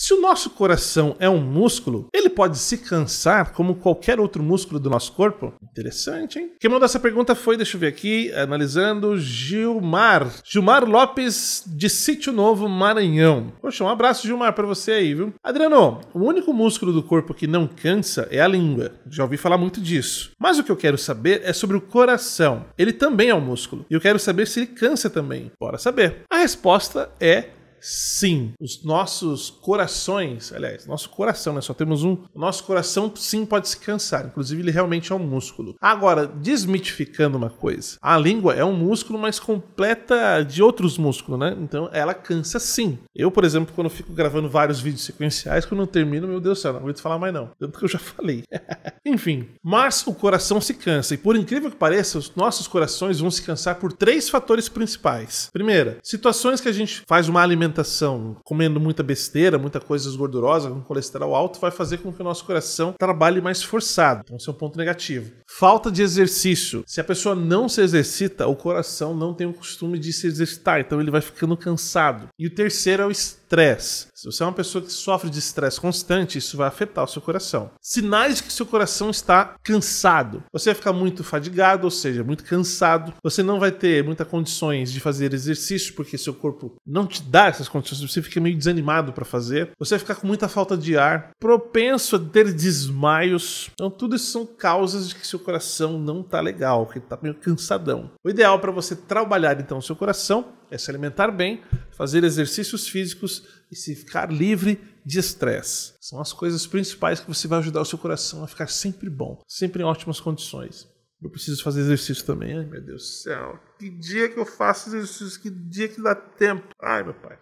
Se o nosso coração é um músculo, ele pode se cansar como qualquer outro músculo do nosso corpo? Interessante, hein? Quem mandou essa pergunta foi, deixa eu ver aqui, analisando, Gilmar. Gilmar Lopes, de Sítio Novo, Maranhão. Poxa, um abraço, Gilmar, para você aí, viu? Adriano, o único músculo do corpo que não cansa é a língua. Já ouvi falar muito disso. Mas o que eu quero saber é sobre o coração. Ele também é um músculo. E eu quero saber se ele cansa também. Bora saber. A resposta é sim, os nossos corações, aliás, nosso coração, né? Só temos um. O nosso coração sim pode se cansar, inclusive ele realmente é um músculo. Agora, desmitificando uma coisa, a língua é um músculo, mas completa de outros músculos, né? Então ela cansa sim. Eu, por exemplo, quando fico gravando vários vídeos sequenciais, quando eu termino, meu Deus do céu, não aguento falar mais não. Tanto que eu já falei. Enfim, mas o coração se cansa. E por incrível que pareça, os nossos corações vão se cansar por três fatores principais. Primeira, situações que a gente faz uma alimentação alimentação, comendo muita besteira, muita coisa gordurosa, com colesterol alto, vai fazer com que o nosso coração trabalhe mais forçado. Então, esse é um ponto negativo. Falta de exercício. Se a pessoa não se exercita, o coração não tem o costume de se exercitar, então ele vai ficando cansado. E o terceiro é o estresse. Se você é uma pessoa que sofre de estresse constante, isso vai afetar o seu coração. Sinais de que seu coração está cansado. Você vai ficar muito fadigado, ou seja, muito cansado. Você não vai ter muitas condições de fazer exercício porque seu corpo não te dá essas condições. Você fica meio desanimado para fazer. Você vai ficar com muita falta de ar, propenso a ter desmaios. Então, tudo isso são causas de que seu coração não está legal, que está meio cansadão. O ideal para você trabalhar então o seu coração é se alimentar bem, fazer exercícios físicos e se ficar livre de estresse. São as coisas principais que você vai ajudar o seu coração a ficar sempre bom, sempre em ótimas condições. Eu preciso fazer exercício também. Ai, meu Deus do céu. Que dia que eu faço exercício? Que dia que dá tempo? Ai, meu pai.